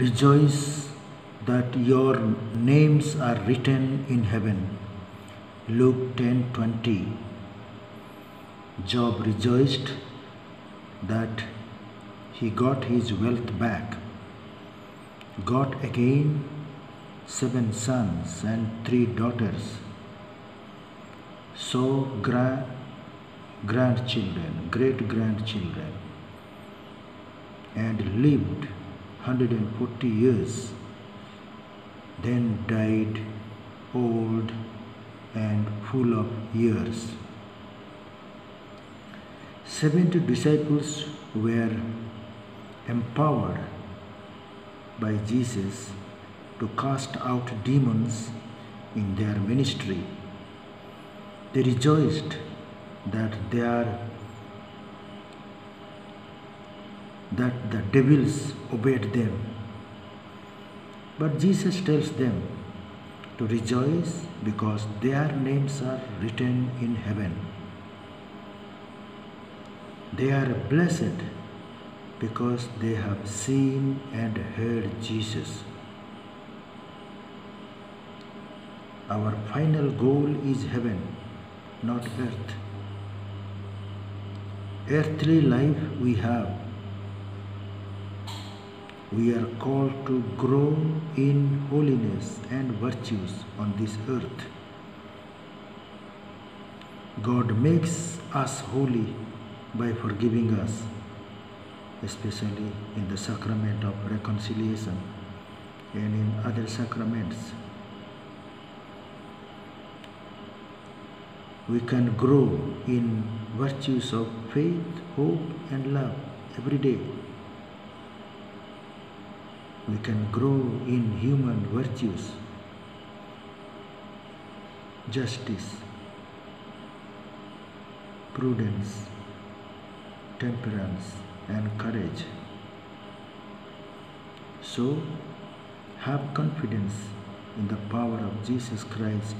Rejoice that your names are written in heaven. Luke 10:20 Job rejoiced that he got his wealth back, got again seven sons and three daughters, so gra- grandchildren, great grandchildren, and lived 140 years, then died old and full of years. Seventy disciples were empowered by Jesus to cast out demons in their ministry. They rejoiced that they are that the devils obeyed them. But Jesus tells them to rejoice because their names are written in heaven. They are blessed because they have seen and heard Jesus. Our final goal is heaven, not earth. Earthly life we have. We are called to grow in holiness and virtues on this earth. God makes us holy by forgiving us, especially in the sacrament of reconciliation and in other sacraments. We can grow in virtues of faith, hope, and love every day. We can grow in human virtues, justice, prudence, temperance, and courage. So, have confidence in the power of Jesus Christ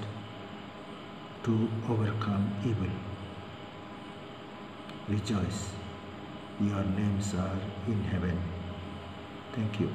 to overcome evil. Rejoice, your names are in heaven. Thank you.